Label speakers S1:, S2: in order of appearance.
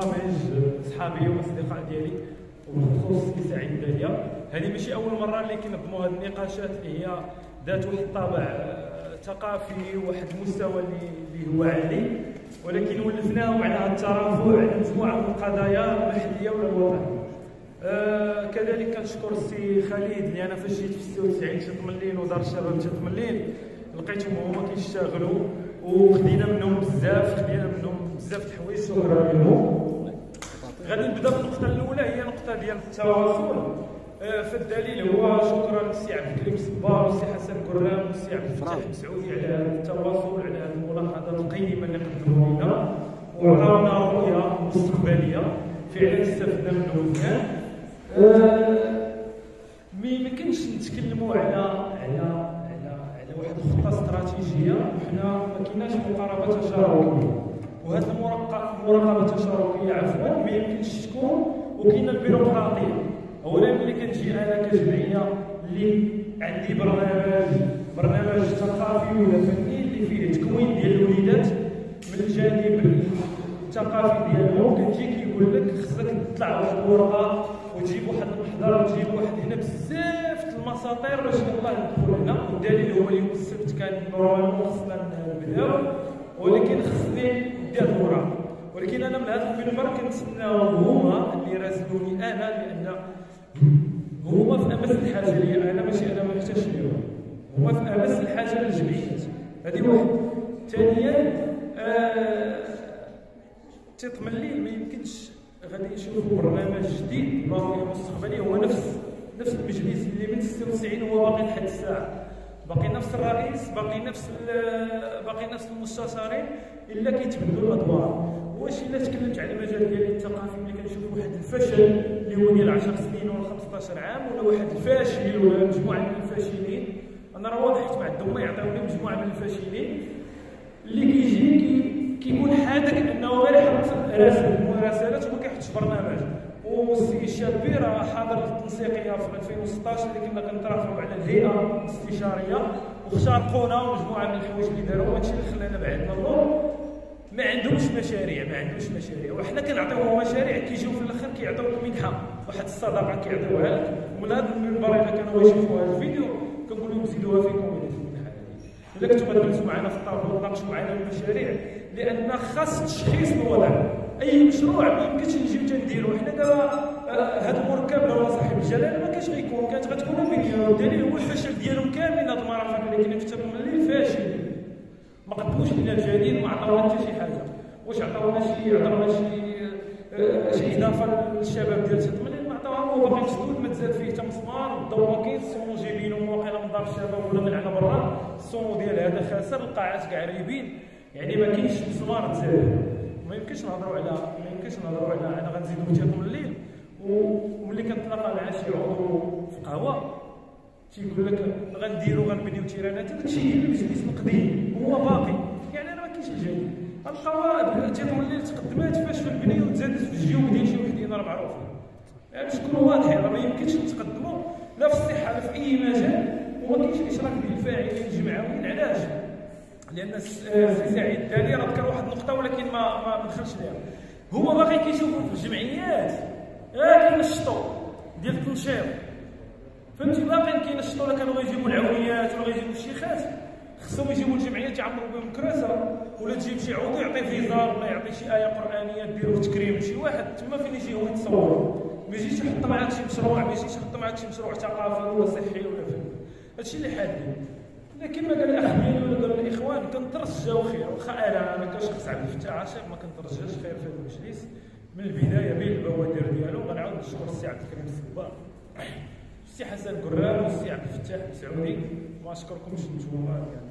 S1: برامج صحابيه واصدقاء ديالي. وبالخصوص السي سعيد داليا هذه ماشي أول مرة اللي كنظموا هذه النقاشات. اللي هي ذات واحد الطابع آه، ثقافي وواحد المستوى اللي هو عالي ولكن ولفناه على الترافع على مجموعة من القضايا المحلية ولا الوطنيه آه كذلك كنشكر السي خالد أنا فاش جيت في 96 شي تملين ودار الشباب شي تملين لقيتهم هما كيشتغلوا. وخدينا منهم بزاف خدينا منهم بزاف د الحوايج شكرا لهم غادي نبدا بالنقطه الأولى هي النقطة ديال التواصل. آه، فالدليل هو شكرا للسي عبد الكريم صبار والسي حسن كرام والسي عبد الفتاح مسعودي على هذا التواصل على هذه الملاحظات القيمة اللي قدموا لنا. وعطاونا رؤية مستقبلية. فعلا استفدنا منهم مزيان. آه، ما يمكنش نتكلموا على على على على واحد الخطة استراتيجية. وحنا ما كايناش مقاربه تشاركيه وهذه المراقبه التشاركيه عفوا ما يمكنش تكون وكاينه البيروقراطية. أولا ملي كنجي أنا كجمعية اللي عندي برنامج برنامج ثقافي ولا فني اللي فيه تكوين ديال الوليدات من الجانب الثقافي ديالهم كتجي كيقول لك خصك تطلع واحد الورقة وتجيب واحد المحضر وتجيب واحد هنا بزاف المساطير باش يلاه ندخل هنا. والدليل هو اليوم السبت كان نورمالمون خصنا نبداو ولكن خصني ندير الوراق ولكن أنا من هذا المنبر كنتسناهم هما اللي راسلوني أنا لأن هما في أمس الحاجة لي أنا ماشي أنا ما محتاجش اليوم. هما في أمس الحاجة للجمعيات هذه واحد. ثانيا آه تيطملي ما يمكنش غادي نشوفوا برنامج جديد رؤيه مستقبليه هو نفس نفس المجلس اللي من 96 هو باقي لحد الساعة. باقي نفس الرئيس باقي نفس باقي نفس المستشارين. إلا كيتبدلوا الأدوار. واش إلا تكلمت على المجال ديالي الثقافي ملي كنشوف واحد الفشل اللي هو ديال 10 سنين ولا 15 عام ولا واحد الفاشل ولا مجموعة من الفاشلين. أنا راه واضح مع الدوما يعطيوني مجموعة من الفاشلين. اللي رسالات وما كيحطش برنامج والسي الشابي راه حاضر التنسيقيه في 2016 اللي كنا كنترافعوا على الهيئه الاستشاريه واخترقونا ومجموعه من الحوايج اللي داروا هادشي اللي خلانا بعدنا اللور ما عندهمش مشاريع ما عندهمش مشاريع وحنا كنعطيوهم مشاريع كيجيو في الآخر كيعطيوك منحه واحد الصدقه كيعطيوها لك ومن هذا المنبر الا كانوا يشوفوا هذا الفيديو كنقول لهم زيدوها فيكم الا كنتو غتجلسوا معنا في الطاوله وتناقشوا معنا المشاريع لأن خاص تشخيص الوضع أي مشروع ما يمكنش نجيو تنديرو. حنا دابا آه، هاد المركب لو صاحب الجلاله ما كانش غيكون. كانت غتكون فيديو الدليل هو الفشل ديالهم كاملين هاد المرافق اللي كاينين في الليل فاشل ما قدموش لنا الجديد ما عطاونا حتى شي حاجة. واش عطاونا شي عطاونا شي آه، شي إضافة للشباب ديال تمليل ما عطاوها هو باقي مسدود ما تزاد فيه حتى مسمار. الضوء ما كاينش الصومو جايبينو واقيلا من دار الشباب ولا من على برا. الصومو ديال هذا خاسر القاعات كاع ريبين. يعني ما كاينش مسمار تزاد. ما يمكنش نهضروا على ما يمكنش نهضروا على أنا غنزيدو تيكم الليل. وملي كنتلاقى مع شي عضو في قهوه تيقول لك غنديروا غنبنيو تيرانات داكشي هي المجلس القديم هو باقي. يعني أنا ما كاينش الجديد القواعد تيكم الليل تقدمات فاش في البنيه وتزادت في الجيوب ديال شي وحدين راه معروفين يعني باش نكونوا واضحين راه ما يمكنش نتقدموا لا في الصحة لا في أي مجال. وما كاينش إشراك ديال الفاعلين الجمعويين. علاش؟ لأن السي سعيد الثاني راه ذكر واحد النقطة ولكن ما ما دخلش ليها. هما باغي كيشوفوا في الجمعيات. غير كينشطوا ديال التنشيط فهمتي؟ باقي كينشطوا ولا كانوا غيجيبوا العونيات ولا غيجيبوا الشيخات. خصهم يجيبوا الجمعيات يعمروا بهم كراسة. ولا تجيب شي عضو يعطي فيزار ولا يعطي شي آية قرآنية ديروا تكريم شي واحد. تما فين يجي هو يتصور؟ ما يجيش يحط معاك شي مشروع ما يجيش يحط معاك شي مشروع. ثقافي ولا صحي ولا فهمي هادشي اللي حادين لكن ما قال الاخ ولا قال الإخوان كنترجاو خير. واخا أنا أنا كشخص عبد الفتاح عاشق ما كنترجاش خير في هذا المجلس. من البداية بين البوادر ديالو غنعاود نشكر السي عبد الكريم الصبار السي حسن كرام والسي عبد الفتاح السعودي. ما اشكركمش نتوما يعني.